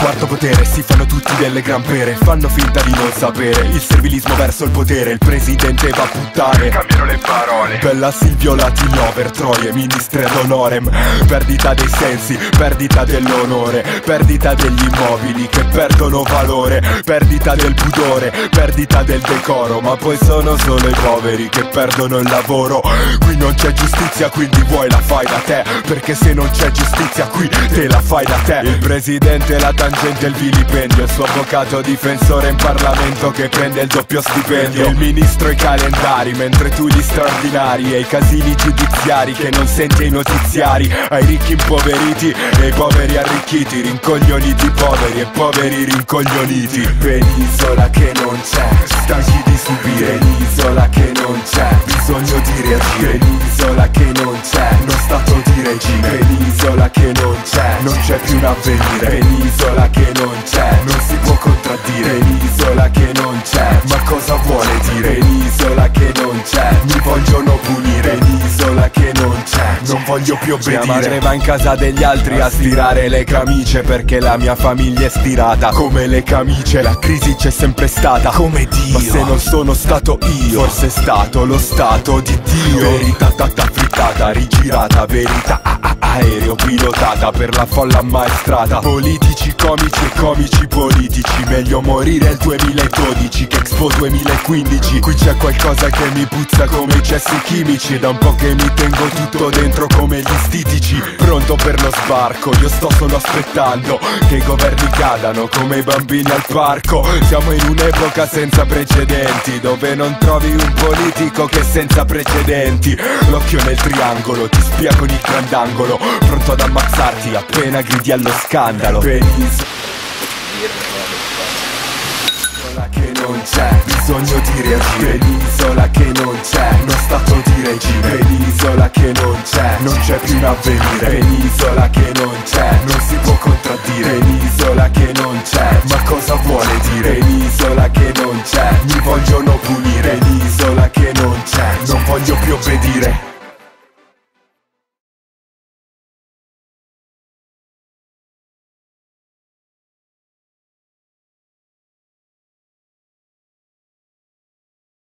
quarto potere Si fanno tutti delle gran pere Fanno finta di non sapere Il servilismo verso il potere Il presidente va a puttane. Cambiano le parole. Bella Silvio Latini over Troie Ministre ad honorem Perdita dei sensi Perdita dell'onore Perdita degli immobili Che perdono valore Perdita del pudore Perdita del decoro Ma poi sono solo i poveri Che perdono il lavoro. Qui non c'è giustizia Quindi vuoi la fai da te Perché se non c'è giustizia qui Te la fai da te. Il presidente la tangente il vilipendio. Il suo avvocato difensore in Parlamento Che prende il doppio stipendio. Il ministro i calendari Mentre tu gli straordinari E i casini giudiziari Che non senti ai notiziari. Ai ricchi impoveriti E i poveri arricchiti Rincoglioniti poveri e poveri rincoglioniti. Penisola che non c'è Stanchi di subire Penisola che non c'è Bisogno di reagire regime Penisola che non c'è. Non c'è più un avvenire. Penisola che non c'è. Non si può contraddire. Penisola che non c'è. Ma cosa vuole dire? Penisola che non c'è. Mi vogliono punire. Penisola che non c'è. Non voglio più obbedire Mia madre va in casa degli altri a stirare le camicie Perché la mia famiglia è stirata. Come le camicie La crisi c'è sempre stata. Come Dio. Ma se non sono stato io Forse è stato lo stato di Dio. Verità tata frittata Rigirata verità aereo pilotata per la folla ammaestrata Politici, comici e comici politici. Meglio morire il 2012 che Expo 2015 Qui c'è qualcosa che mi puzza come i cessi chimici. Da un po' che mi tengo tutto dentro come gli stitici. Pronto per lo sbarco, io sto solo aspettando Che i governi cadano come i bambini al parco. Siamo in un'epoca senza precedenti Dove non trovi un politico che senza precedenti. L'occhio nel triangolo, ti spia con il grandangolo Pronto ad ammazzarti appena gridi allo scandalo. Penisola che non c'è Bisogno di reagire. Penisola che non c'è Lo stato di regime. Penisola che non c'è Non c'è più un avvenire. Penisola che non c'è Non si può contraddire. Penisola che non c'è Ma cosa vuole dire? Penisola che non c'è Mi vogliono punire. Penisola che non c'è Non voglio più obbedire